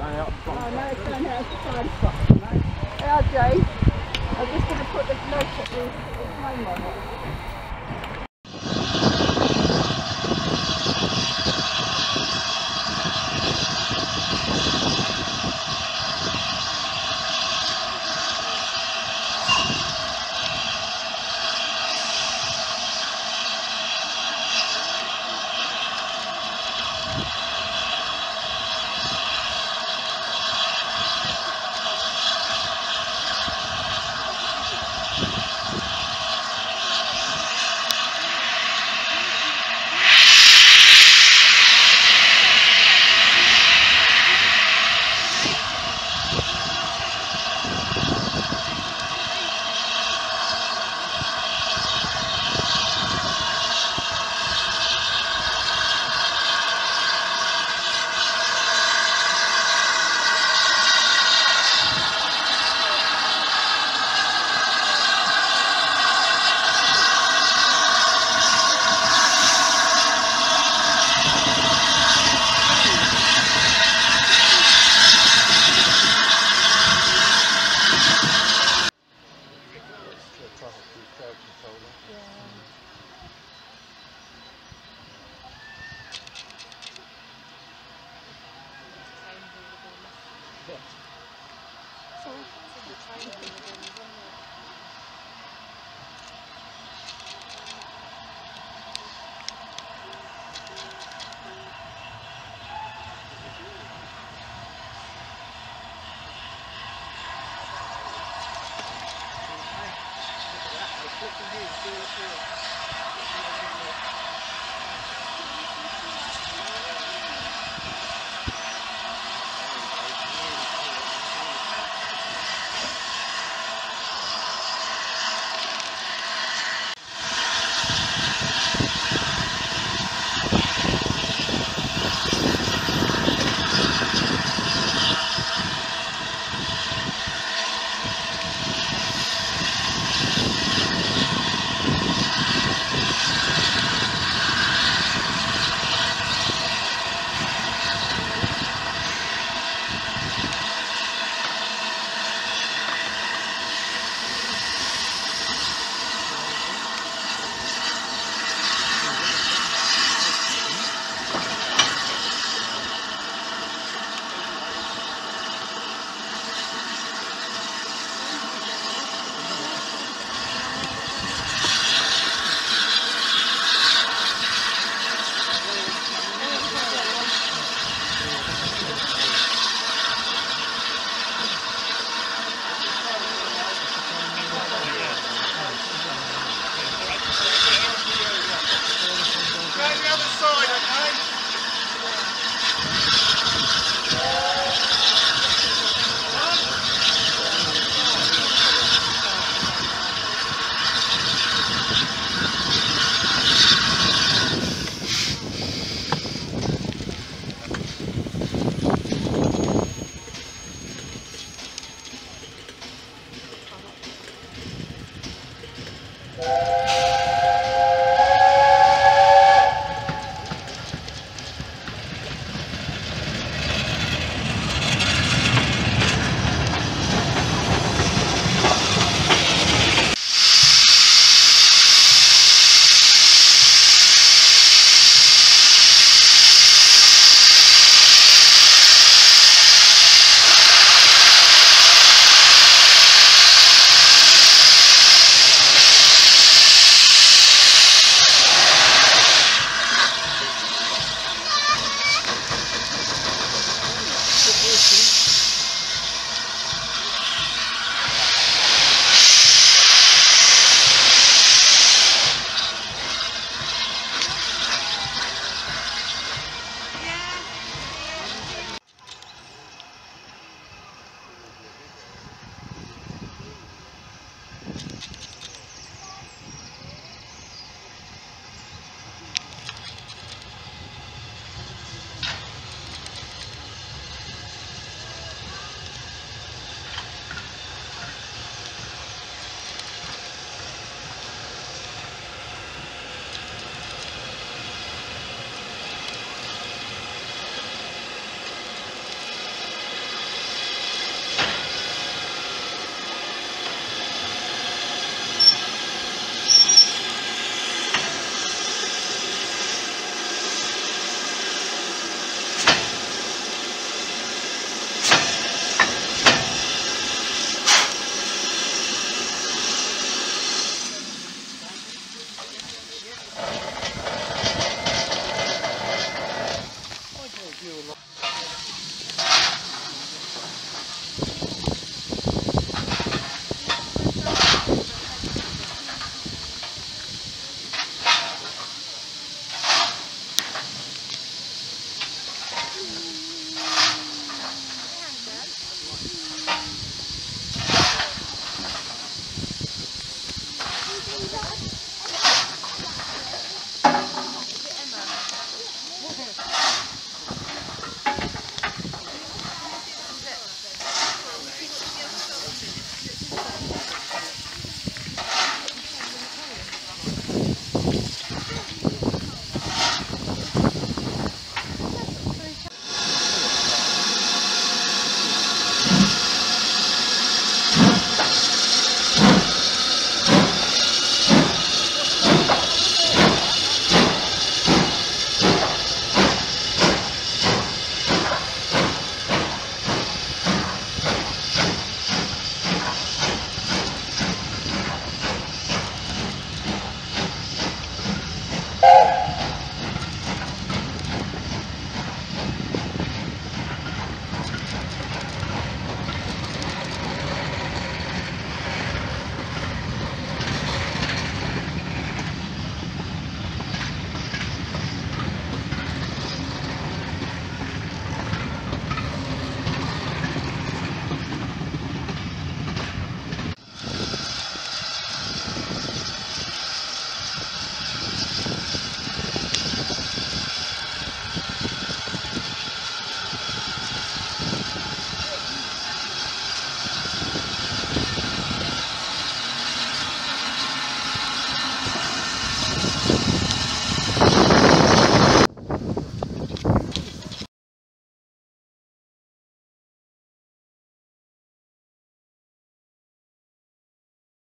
going out it's going up front. Oh, no, it's going out the side front, mate. Yeah, Jay. I'm just going to put the note at the time on it.